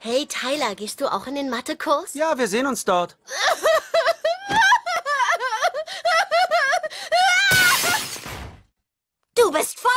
Hey Tyler, gehst du auch in den Mathekurs? Ja, wir sehen uns dort. du bist voll.